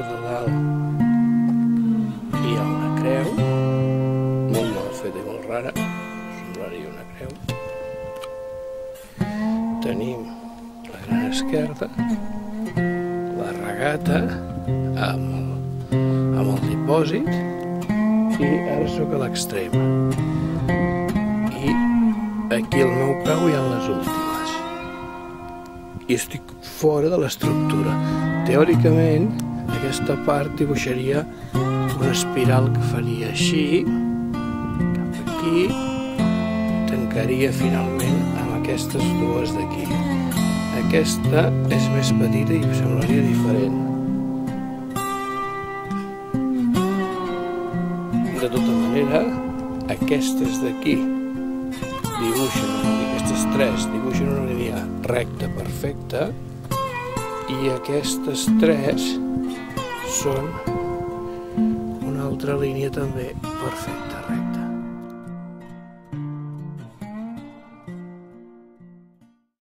de dalt hi ha una creu, molt mal feta i molt rara, semblaria una creu. Tenim la gran esquerda, la regata amb, amb el dipòsit i ara sóc a l'extrem. I aquí al meu peu hi ha les últimes i estic fora de l'estructura. Teòricament, aquesta part dibuixaria una espiral que faria així, cap aquí, tancaria finalment amb aquestes dues d'aquí. Aquesta és més petita i semblaria diferent. De tota manera, aquestes d'aquí dibuixen aquestes tres dibuixen una línia recta perfecta i aquestes tres són una altra línia també perfecta.